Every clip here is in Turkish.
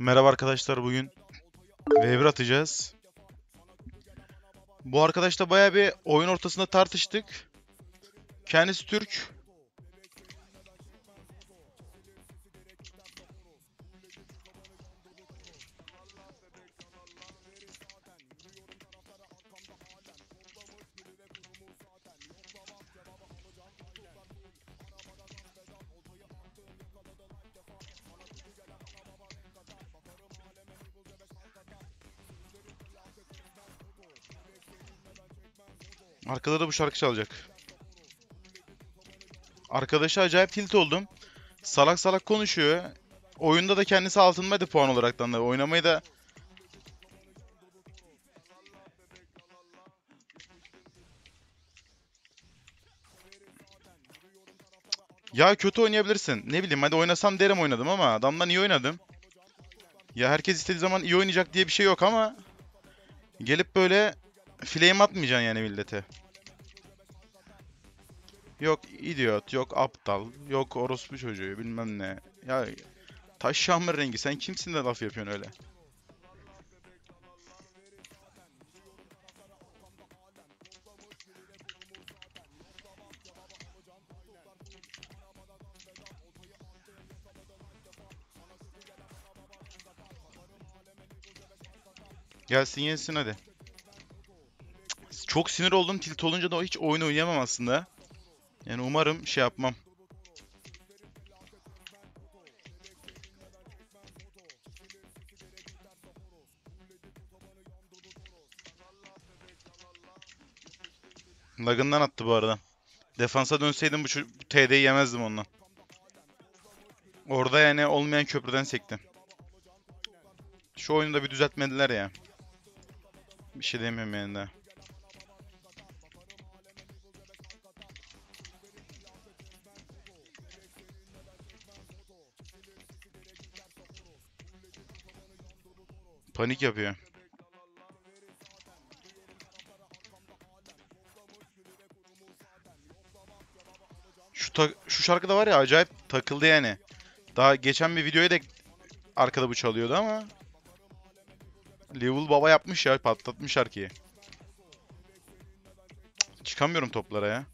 Merhaba arkadaşlar bugün V1 atacağız. Bu arkadaşla baya bir oyun ortasında tartıştık. Kendisi Türk. Arkada da bu şarkı çalacak. Arkadaşa acayip tilt oldum. Salak salak konuşuyor. Oyunda da kendisi altındaydı puan olaraktan da. Oynamayı da Ya kötü oynayabilirsin. Ne bileyim hadi oynasam derim oynadım ama adamdan iyi oynadım. Ya herkes istediği zaman iyi oynayacak diye bir şey yok ama gelip böyle flame atmayacaksın yani millete. Yok idiot, yok aptal, yok orospu çocuğu bilmem ne. Ya taş şahmır rengi sen kimsin de laf yapıyorsun öyle? Gelsin yensin hadi. Çok sinir oldum. Tilt olunca da hiç oyun oynayamam aslında. Yani umarım şey yapmam. Lagından attı bu arada. Defansa dönseydim bu, bu TD'yi yemezdim ondan. Orada yani olmayan köprüden sektim. Şu oyunu da bir düzeltmediler ya. Bir şey demiyorum yani daha. Panik yapıyor. Şu ta- şu şarkıda var ya acayip takıldı yani. Daha geçen bir videoya da arkada bu çalıyordu ama Level baba yapmış ya patlatmış şarkıyı. Çıkamıyorum toplara ya.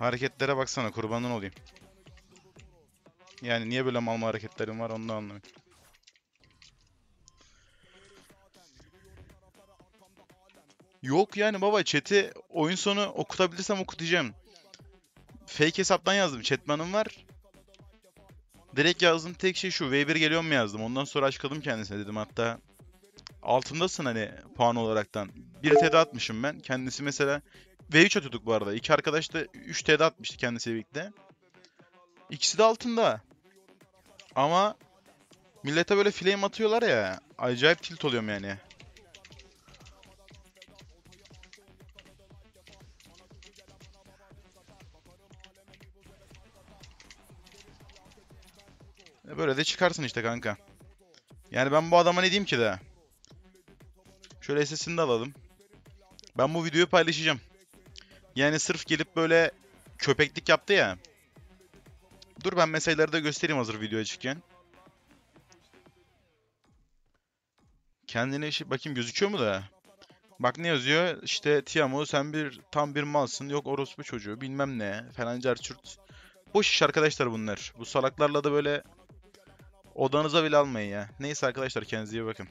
Hareketlere baksana kurbanın olayım. Yani niye böyle mal mal hareketlerim var onu da anlamıyorum. Yok yani baba chat'i oyun sonu okutabilirsem okutacağım. Fake hesaptan yazdım. Chatman'ım var. Direkt yazdım tek şey şu. V1 geliyor mu yazdım. Ondan sonra açıkladım kendisine dedim hatta. Altındasın hani puan olaraktan. 1 TD atmışım ben. Kendisi mesela V3 atıyorduk bu arada. İki arkadaş da 3 TD atmıştı kendisiyle birlikte. İkisi de altında. Ama millete böyle flame atıyorlar ya. Acayip tilt oluyorum yani. E Böyle de çıkarsın işte kanka. Yani ben bu adama ne diyeyim ki de? Şöyle SS'ini de alalım. Ben bu videoyu paylaşacağım. Yani sırf gelip böyle köpeklik yaptı ya. Dur ben meseleleri de göstereyim hazır video açıkken. Kendine işi bakayım gözüküyor mu da? Bak ne yazıyor? İşte Tiamo sen bir tam bir malsın. Yok orospu çocuğu bilmem ne falan carçurt. Boş iş arkadaşlar bunlar. Bu salaklarla da böyle Odanıza bile almayın ya. Neyse arkadaşlar kendinize iyi bakın.